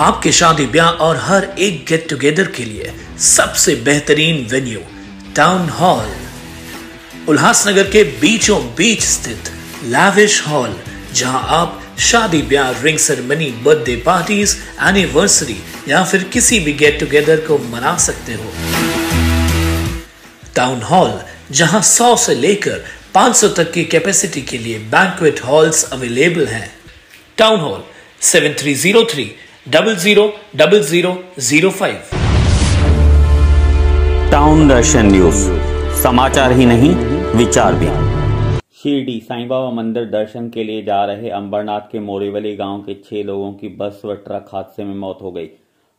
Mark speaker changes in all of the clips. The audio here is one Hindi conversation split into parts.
Speaker 1: आपके शादी ब्याह और हर एक गेट टुगेदर के लिए सबसे बेहतरीन वेन्यू टाउन हॉल उल्लासनगर के बीचों बीच स्थित लैविश हॉल जहाँ आप शादी ब्याह ring ceremony birthday parties anniversary या फिर किसी भी गेट टुगेदर को मना सकते हो। टाउन हॉल जहाँ 100 से लेकर 500 तक की कैपेसिटी के लिए बैंक्वेट हॉल्स अवेलेबल हैं। Town hall seven three zero three double zero double zero zero five
Speaker 2: town Darshan news समाचार ही नहीं विचार भी।
Speaker 3: शिरडी साईं बाबा मंदिर दर्शन के लिए जा रहे अंबरनाथ के मोरेवली गाँव के छह लोगों की बस व ट्रक हादसे में मौत हो गई।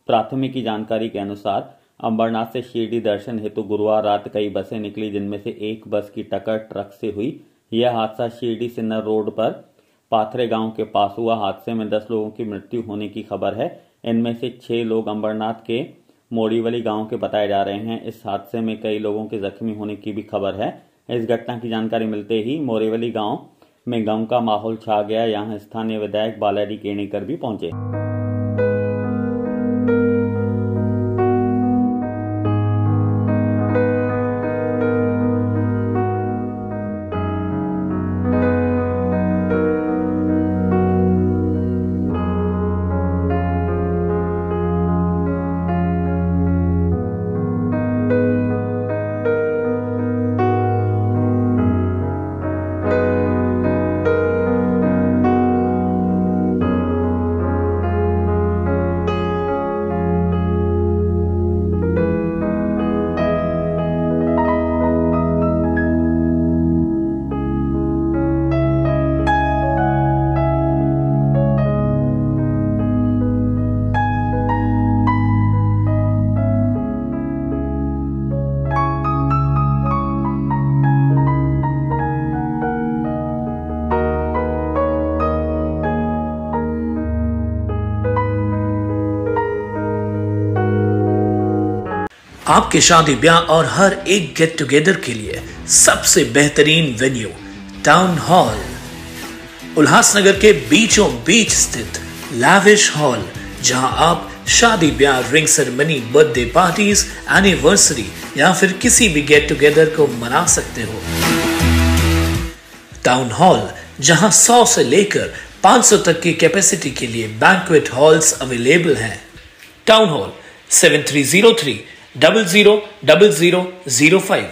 Speaker 3: प्राथमिक जानकारी के अनुसार अंबरनाथ से शिरडी दर्शन हेतु गुरुवार रात कई बसें निकली जिनमें से एक बस की टक्कर ट्रक से हुई। यह हादसा शिरडी सिन्नर रोड पर पाथरे गाँव के पास हुआ हादसे में दस लोगों की मृत्यु होने की खबर है। इनमें से छह लोग अंबरनाथ के मोड़ीवली गाँव के बताए जा रहे हैं। इस हादसे में कई लोगों के जख्मी होने की भी खबर है। इस घटना की जानकारी मिलते ही मोरीवली गाँव में गम का माहौल छा गया। यहाँ स्थानीय विधायक बालाजी केणीकर भी पहुँचे।
Speaker 1: आपके शादी ब्याह और हर एक गेट टुगेदर के लिए सबसे बेहतरीन वेन्यू टाउन हॉल उल्लासनगर के बीचों बीच स्थित लैविश हॉल जहाँ आप शादी ब्याह ring ceremony birthday parties anniversary या फिर किसी भी गेट टुगेदर को मना सकते हो। टाउन हॉल जहाँ 100 से लेकर 500 तक की कैपेसिटी के लिए बैंक्वेट हॉल्स अवेलेबल हैं। Town hall seven double zero double zero zero five.